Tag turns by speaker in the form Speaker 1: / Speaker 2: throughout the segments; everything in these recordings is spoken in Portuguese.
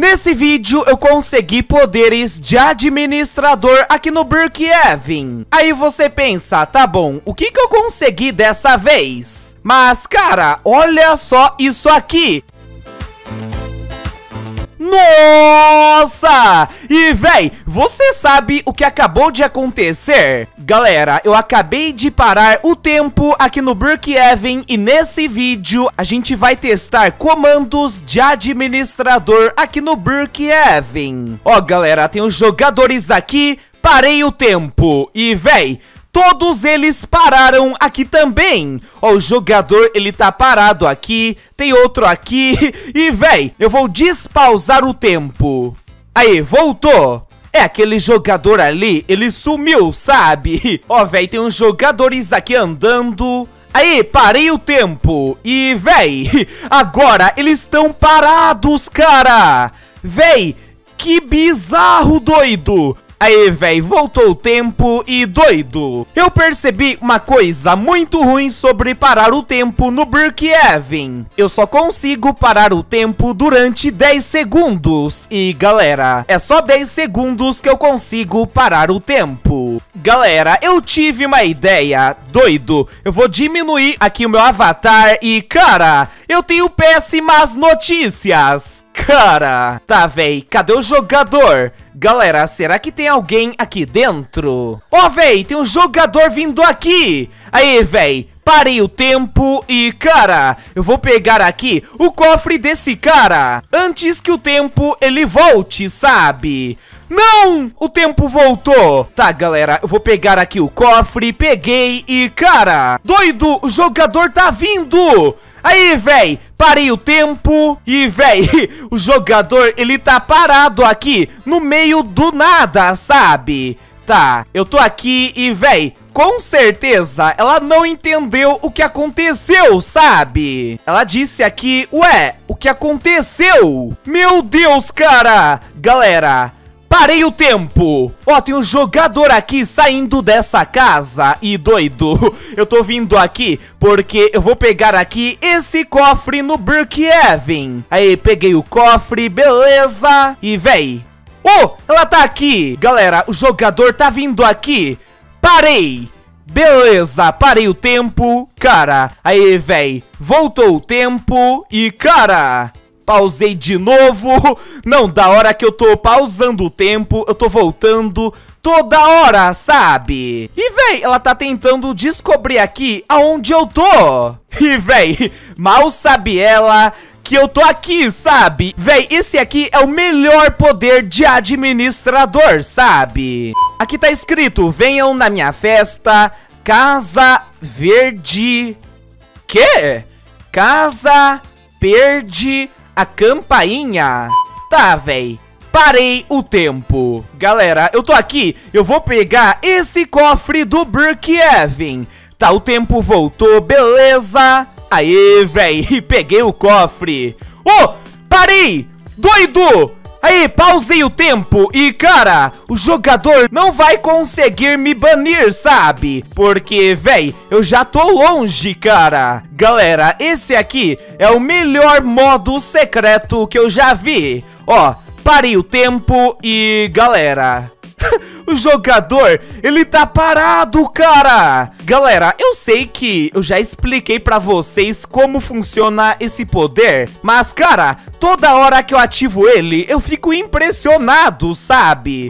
Speaker 1: Nesse vídeo eu consegui poderes de administrador aqui no Brookhaven. Aí você pensa, tá bom, o que que eu consegui dessa vez? Mas cara, olha só isso aqui. Nossa! E véi, você sabe o que acabou de acontecer? Galera, eu acabei de parar o tempo aqui no Brookhaven e nesse vídeo a gente vai testar comandos de administrador aqui no Brookhaven. Ó galera, tem os jogadores aqui, parei o tempo e véi... Todos eles pararam aqui também. Ó, o jogador, ele tá parado aqui. Tem outro aqui. E, véi, eu vou despausar o tempo. Aí, voltou. É, aquele jogador ali, ele sumiu, sabe? Ó, véi, tem uns jogadores aqui andando. Aí, parei o tempo. E, véi, agora eles estão parados, cara. Véi, que bizarro, doido. Aê, véi, voltou o tempo e doido. Eu percebi uma coisa muito ruim sobre parar o tempo no Brookhaven. Eu só consigo parar o tempo durante 10 segundos. E, galera, é só 10 segundos que eu consigo parar o tempo. Galera, eu tive uma ideia, doido. Eu vou diminuir aqui o meu avatar e, cara, eu tenho péssimas notícias. Cara, tá, véi, cadê o jogador? Galera, será que tem alguém aqui dentro? Ó, oh, véi, tem um jogador vindo aqui! Aí, véi, parei o tempo e, cara, eu vou pegar aqui o cofre desse cara antes que o tempo ele volte, sabe? Não! O tempo voltou! Tá, galera, eu vou pegar aqui o cofre, peguei e, cara, doido, o jogador tá vindo! Aí, véi, parei o tempo e, véi, o jogador, ele tá parado aqui no meio do nada, sabe? Tá, eu tô aqui e, véi, com certeza ela não entendeu o que aconteceu, sabe? Ela disse aqui, ué, o que aconteceu? Meu Deus, cara! Galera, Parei o tempo! Ó, tem um jogador aqui saindo dessa casa e doido, eu tô vindo aqui porque eu vou pegar aqui esse cofre no Brookhaven. Aí, peguei o cofre, beleza. E, véi, oh, ela tá aqui. Galera, o jogador tá vindo aqui. Parei. Beleza, parei o tempo. Cara, aí, véi, voltou o tempo e, cara... Pausei de novo. Não, da hora que eu tô pausando o tempo, eu tô voltando toda hora, sabe? E, véi, ela tá tentando descobrir aqui aonde eu tô. E, véi, mal sabe ela que eu tô aqui, sabe? Véi, esse aqui é o melhor poder de administrador, sabe? Aqui tá escrito, venham na minha festa, Casa Verde... Quê? Casa Verde a campainha. Tá, véi. Parei o tempo. Galera, eu tô aqui, eu vou pegar esse cofre do Brookhaven. Tá, o tempo voltou, beleza. Aê, véi, peguei o cofre. Oh, parei! Doido! Aí, pausei o tempo e, cara, o jogador não vai conseguir me banir, sabe? Porque, véi, eu já tô longe, cara. Galera, esse aqui é o melhor modo secreto que eu já vi. Ó, parei o tempo e, galera... o jogador, ele tá parado, cara! Galera, eu sei que eu já expliquei pra vocês como funciona esse poder, mas, cara, toda hora que eu ativo ele, eu fico impressionado, sabe?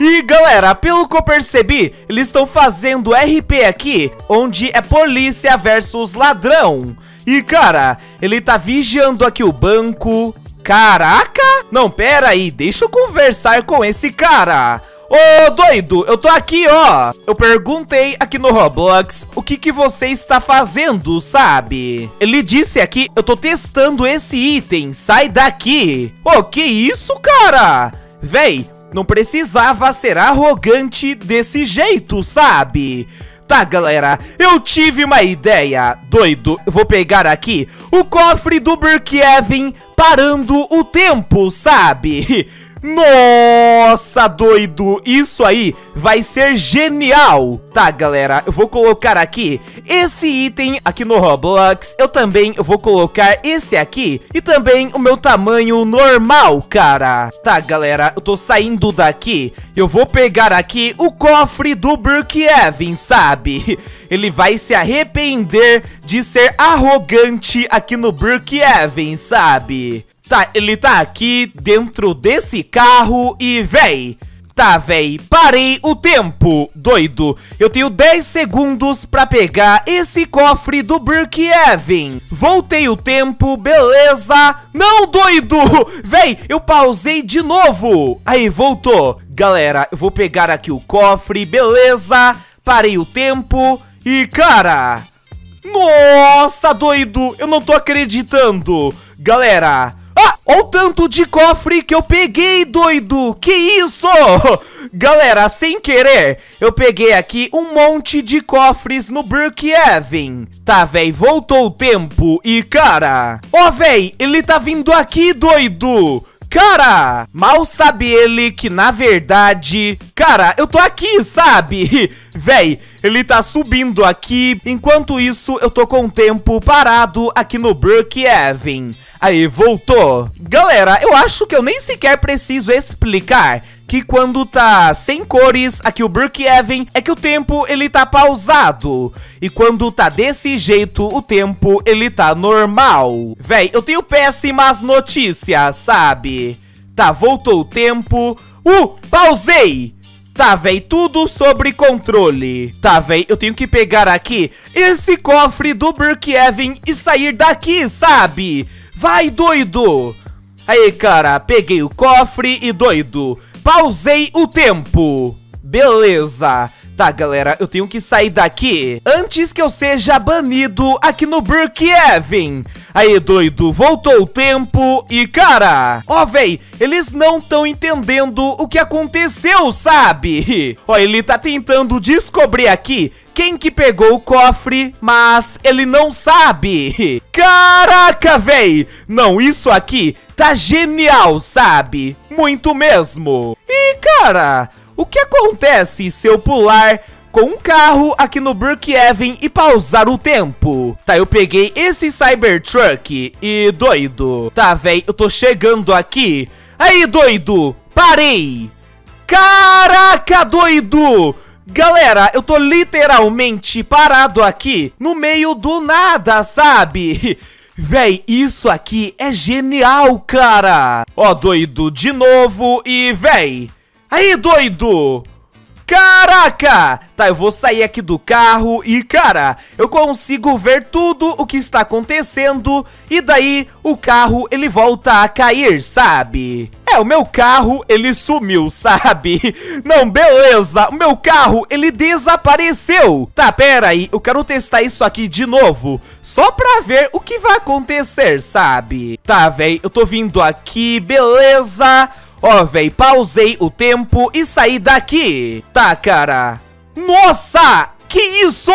Speaker 1: E galera, pelo que eu percebi, eles estão fazendo RP aqui, onde é polícia versus ladrão. E cara, ele tá vigiando aqui o banco. Caraca! Não, pera aí, deixa eu conversar com esse cara. Ô, doido, eu tô aqui, ó. Eu perguntei aqui no Roblox o que que você está fazendo, sabe? Ele disse aqui, eu tô testando esse item, sai daqui. Ô, que isso, cara? Véi, não precisava ser arrogante desse jeito, sabe? Tá, galera, eu tive uma ideia. Doido, eu vou pegar aqui o cofre do Brookhaven parando o tempo, sabe? Nossa, doido! Isso aí vai ser genial! Tá, galera, eu vou colocar aqui esse item aqui no Roblox. Eu também vou colocar esse aqui e também o meu tamanho normal, cara. Tá, galera, eu tô saindo daqui. Eu vou pegar aqui o cofre do Brookhaven, sabe? Ele vai se arrepender de ser arrogante aqui no Brookhaven, sabe? Tá, ele tá aqui dentro desse carro e, véi... Tá, véi, parei o tempo, doido. Eu tenho 10 segundos pra pegar esse cofre do Brookhaven. Voltei o tempo, beleza. Não, doido! Véi, eu pausei de novo. Aí, voltou. Galera, eu vou pegar aqui o cofre, beleza. Parei o tempo e, cara... Nossa, doido, eu não tô acreditando. Galera, ah, olha o tanto de cofre que eu peguei, doido! Que isso? Galera, sem querer, eu peguei aqui um monte de cofres no Brookhaven. Tá, véi, voltou o tempo e, cara... Ó, oh, véi, ele tá vindo aqui, doido! Cara, mal sabe ele que na verdade... Cara, eu tô aqui, sabe? Véi, ele tá subindo aqui, enquanto isso eu tô com o tempo parado aqui no Brookhaven. Aí, voltou. Galera, eu acho que eu nem sequer preciso explicar que quando tá sem cores, aqui o Brookhaven, é que o tempo ele tá pausado. E quando tá desse jeito, o tempo ele tá normal. Véi, eu tenho péssimas notícias, sabe? Tá, voltou o tempo. Uh, pausei! Tá, véi, tudo sobre controle. Tá, véi, eu tenho que pegar aqui esse cofre do Brookhaven e sair daqui, sabe? Vai, doido! Aí, cara, peguei o cofre e doido. Pausei o tempo. Beleza. Tá, galera, eu tenho que sair daqui antes que eu seja banido aqui no Brookhaven. Aí, doido, voltou o tempo e, cara, ó, véi, eles não estão entendendo o que aconteceu, sabe? Ó, ele tá tentando descobrir aqui quem que pegou o cofre, mas ele não sabe. Caraca, véi! Não, isso aqui tá genial, sabe? Muito mesmo. E, cara, o que acontece se eu pular com um carro aqui no Brookhaven e pausar o tempo. Tá, eu peguei esse Cybertruck e doido. Tá, véi, eu tô chegando aqui. Aí, doido, parei. Caraca, doido! Galera, eu tô literalmente parado aqui no meio do nada, sabe? Véi, isso aqui é genial, cara! Ó, doido, de novo e véi... Aí, doido! Caraca! Tá, eu vou sair aqui do carro e, cara, eu consigo ver tudo o que está acontecendo e daí o carro, ele volta a cair, sabe? É, o meu carro, ele sumiu, sabe? Não, beleza, o meu carro, ele desapareceu. Tá, pera aí, eu quero testar isso aqui de novo, só pra ver o que vai acontecer, sabe? Tá, véi, eu tô vindo aqui, beleza... Ó, oh, véi, pausei o tempo e saí daqui. Tá, cara. Nossa! Que isso?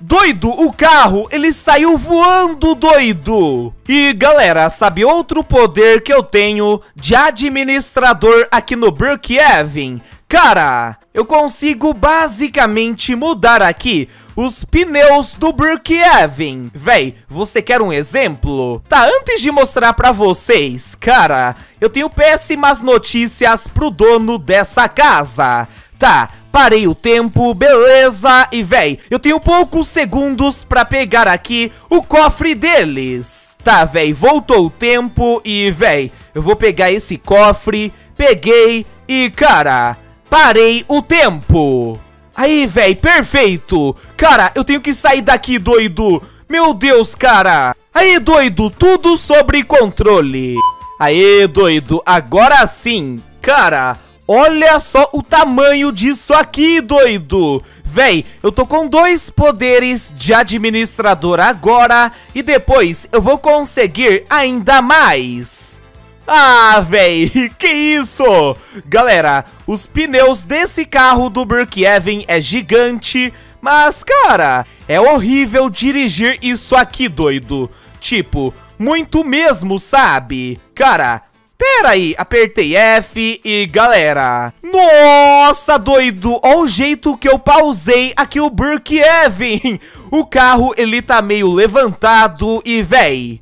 Speaker 1: Doido, o carro, ele saiu voando, doido! E galera, sabe outro poder que eu tenho de administrador aqui no Brookhaven? Cara, eu consigo basicamente mudar aqui os pneus do Brookhaven. Véi, você quer um exemplo? Tá, antes de mostrar pra vocês, cara, eu tenho péssimas notícias pro dono dessa casa. Tá, parei o tempo, beleza, e véi, eu tenho poucos segundos pra pegar aqui o cofre deles. Tá, véi, voltou o tempo e, véi, eu vou pegar esse cofre, peguei e, cara, parei o tempo. Aí, véi, perfeito! Cara, eu tenho que sair daqui, doido! Meu Deus, cara! Aí, doido, tudo sobre controle! Aí, doido, agora sim! Cara, olha só o tamanho disso aqui, doido! Véi, eu tô com dois poderes de administrador agora e depois eu vou conseguir ainda mais! Ah, véi, que isso? Galera, os pneus desse carro do Brookhaven é gigante, mas, cara, é horrível dirigir isso aqui, doido. Tipo, muito mesmo, sabe? Cara, Pera aí, apertei F e galera. Nossa, doido, olha o jeito que eu pausei aqui o Brookhaven. O carro, ele tá meio levantado e véi.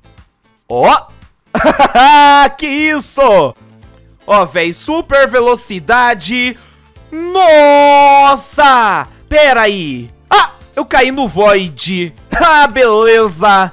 Speaker 1: Ó. que isso? Ó, véi, super velocidade. Nossa! Pera aí. Ah, eu caí no Void. Ah, beleza.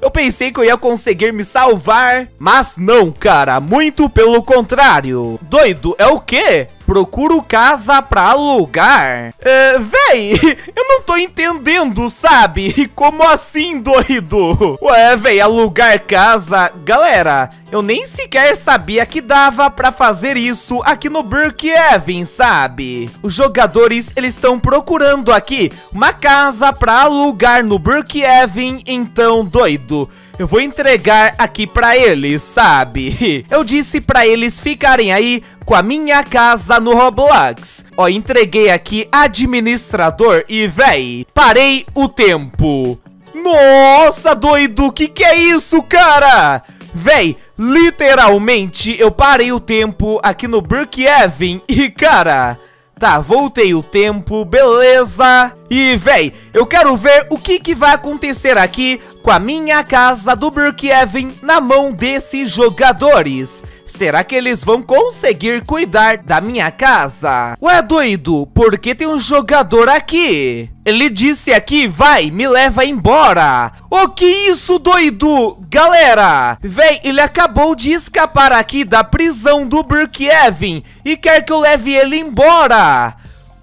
Speaker 1: Eu pensei que eu ia conseguir me salvar, mas não, cara, muito pelo contrário. Doido, é o quê? Procuro casa pra alugar? É, véi, eu não tô entendendo, sabe? Como assim, doido? Ué, véi, alugar casa? Galera, eu nem sequer sabia que dava pra fazer isso aqui no Brookhaven, sabe? Os jogadores, eles estão procurando aqui uma casa pra alugar no Brookhaven, então, doido... Eu vou entregar aqui pra eles, sabe? Eu disse pra eles ficarem aí com a minha casa no Roblox. Ó, entreguei aqui administrador e, véi, parei o tempo. Nossa, doido, que que é isso, cara? Véi, literalmente eu parei o tempo aqui no Brookhaven e, cara... Tá, voltei o tempo, beleza. E, véi, eu quero ver o que, que vai acontecer aqui com a minha casa do Brookhaven na mão desses jogadores. Será que eles vão conseguir cuidar da minha casa? Ué, doido, por que tem um jogador aqui? Ele disse aqui, vai, me leva embora. O que isso, doido? Galera, véi, ele acabou de escapar aqui da prisão do Brookhaven e quer que eu leve ele embora.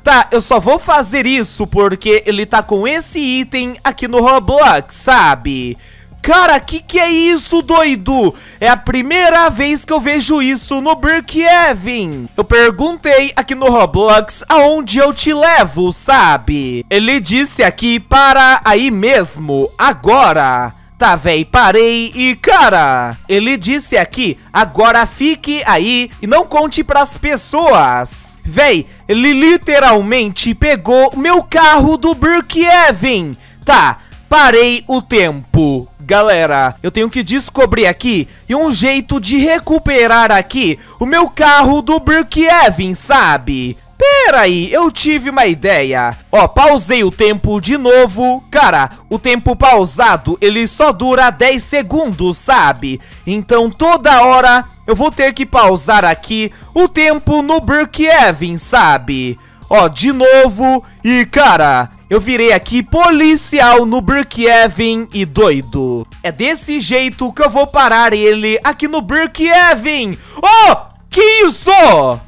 Speaker 1: Tá, eu só vou fazer isso porque ele tá com esse item aqui no Roblox, sabe? Cara, que que é isso, doido? É a primeira vez que eu vejo isso no Brookhaven. Eu perguntei aqui no Roblox aonde eu te levo, sabe? Ele disse aqui para aí mesmo, agora. Tá, véi, parei e, cara, ele disse aqui, agora fique aí e não conte pras pessoas. Véi, ele literalmente pegou meu carro do Brookhaven. Tá, parei o tempo. Galera, eu tenho que descobrir aqui e um jeito de recuperar aqui o meu carro do Brookhaven, sabe? Pera aí, eu tive uma ideia. Ó, pausei o tempo de novo. Cara, o tempo pausado, ele só dura 10 segundos, sabe? Então toda hora eu vou ter que pausar aqui o tempo no Brookhaven, sabe? Ó, de novo. E, cara, eu virei aqui policial no Brookhaven e doido. É desse jeito que eu vou parar ele aqui no Brookhaven. Oh! Que isso?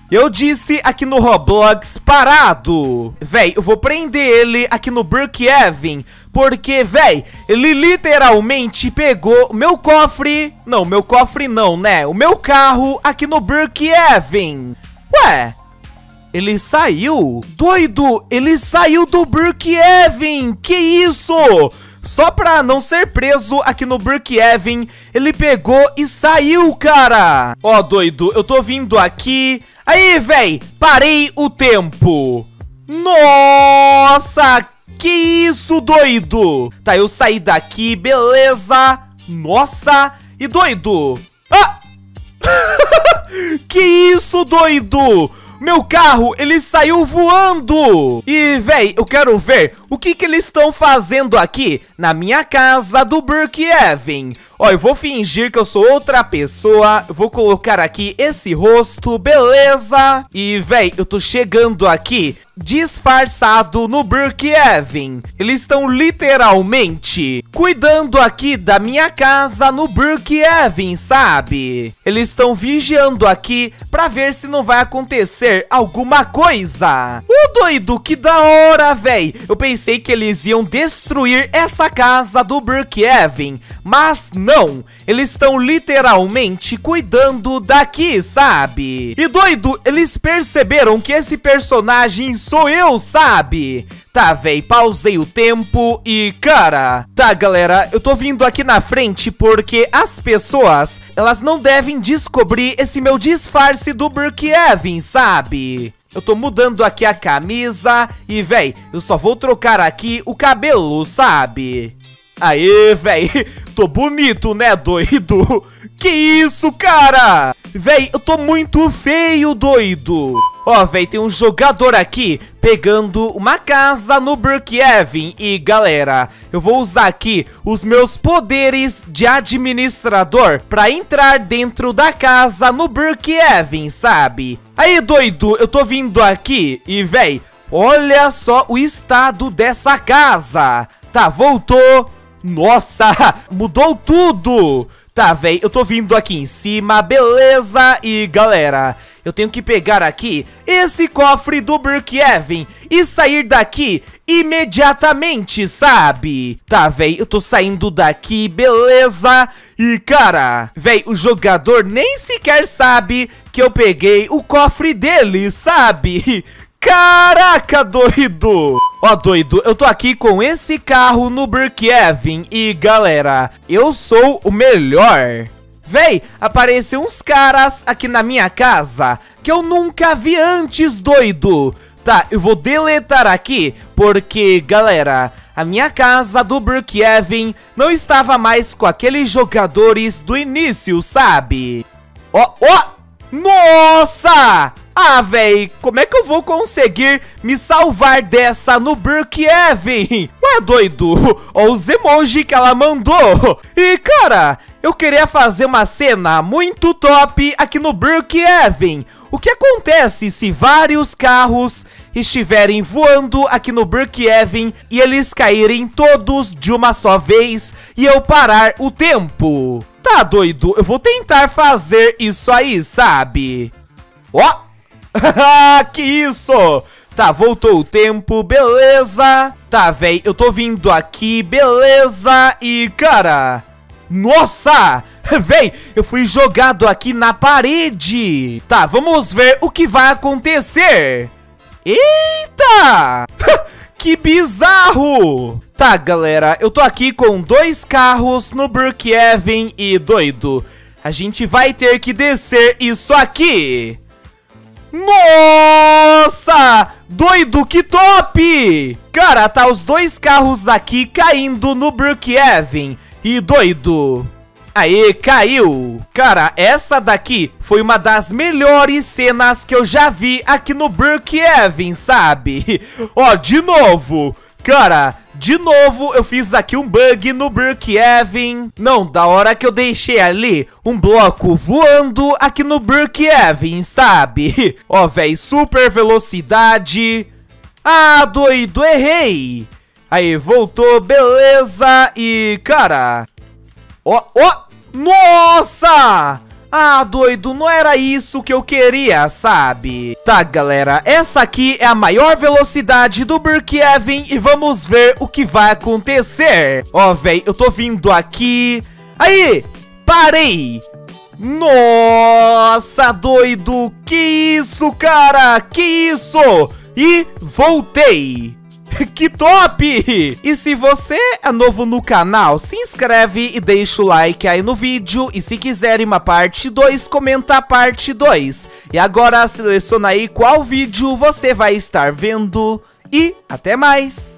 Speaker 1: Eu disse aqui no Roblox parado. Véi, eu vou prender ele aqui no Brookhaven. Porque, véi, ele literalmente pegou meu cofre... Não, meu cofre não, né? O meu carro aqui no Brookhaven. Ué, ele saiu? Doido, ele saiu do Brookhaven. Que isso? Só pra não ser preso aqui no Brookhaven, ele pegou e saiu, cara. Ó, oh, doido, eu tô vindo aqui. Aí, véi, parei o tempo. Nossa, que isso, doido. Tá, eu saí daqui, beleza. Nossa, e doido. Ah! que isso, doido? Meu carro, ele saiu voando! E, véi, eu quero ver o que que eles estão fazendo aqui na minha casa do Brookhaven. Ó, eu vou fingir que eu sou outra pessoa, eu vou colocar aqui esse rosto, beleza? E, véi, eu tô chegando aqui disfarçado no Brookhaven. Eles estão literalmente cuidando aqui da minha casa no Brookhaven, sabe? Eles estão vigiando aqui pra ver se não vai acontecer alguma coisa. Ô, doido, que da hora, véi. Eu pensei que eles iam destruir essa casa do Brookhaven, mas não, eles estão literalmente cuidando daqui, sabe? E doido, eles perceberam que esse personagem sou eu, sabe? Tá, véi, pausei o tempo e, cara... Tá, galera, eu tô vindo aqui na frente porque as pessoas, elas não devem descobrir esse meu disfarce do Brookhaven, sabe? Eu tô mudando aqui a camisa e, véi, eu só vou trocar aqui o cabelo, sabe? Aê, véi, tô bonito, né, doido? Que isso, cara? Véi, eu tô muito feio, doido. Ó, véi, tem um jogador aqui pegando uma casa no Brookhaven. E, galera, eu vou usar aqui os meus poderes de administrador pra entrar dentro da casa no Brookhaven, sabe? Aí, doido, eu tô vindo aqui e, véi, olha só o estado dessa casa. Tá, voltou. Nossa, mudou tudo. Tá, velho, eu tô vindo aqui em cima, beleza? E, galera, eu tenho que pegar aqui esse cofre do Brookhaven e sair daqui imediatamente, sabe? Tá, velho, eu tô saindo daqui, beleza? E, cara, velho, o jogador nem sequer sabe que eu peguei o cofre dele, sabe? Caraca, doido! Ó, doido, eu tô aqui com esse carro no Brookhaven e, galera, eu sou o melhor. Véi, apareceu uns caras aqui na minha casa que eu nunca vi antes, doido. Tá, eu vou deletar aqui porque, galera, a minha casa do Brookhaven não estava mais com aqueles jogadores do início, sabe? Ó, ó! Nossa! Ah, véi, como é que eu vou conseguir me salvar dessa no Brookhaven? Ué, doido, ó os emojis que ela mandou. E, cara, eu queria fazer uma cena muito top aqui no Brookhaven. O que acontece se vários carros estiverem voando aqui no Brookhaven e eles caírem todos de uma só vez e eu parar o tempo? Tá doido, eu vou tentar fazer isso aí, sabe? Ó! que isso? Tá, voltou o tempo, beleza. Tá, véi, eu tô vindo aqui, beleza. E, cara... Nossa! Véi, eu fui jogado aqui na parede. Tá, vamos ver o que vai acontecer. Eita! que bizarro! Tá, galera, eu tô aqui com dois carros no Brookhaven e, doido, a gente vai ter que descer isso aqui. Nossa! Doido, que top! Cara, tá os dois carros aqui caindo no Brookhaven. E doido... Aê, caiu! Cara, essa daqui foi uma das melhores cenas que eu já vi aqui no Brookhaven, sabe? Ó, de novo! Cara, de novo eu fiz aqui um bug no Brookhaven. Não, da hora que eu deixei ali um bloco voando aqui no Brookhaven, sabe? Ó, véi, super velocidade. Ah, doido, errei. Aí, voltou, beleza. E, cara... Ó, ó, nossa! Ah, doido, não era isso que eu queria, sabe? Tá, galera, essa aqui é a maior velocidade do Brookhaven e vamos ver o que vai acontecer. Ó, velho, eu tô vindo aqui... Aí, parei! Nossa, doido, que isso, cara? Que isso? E voltei! que top! E se você é novo no canal, se inscreve e deixa o like aí no vídeo. E se quiserem uma parte 2, comenta a parte 2. E agora seleciona aí qual vídeo você vai estar vendo. E até mais!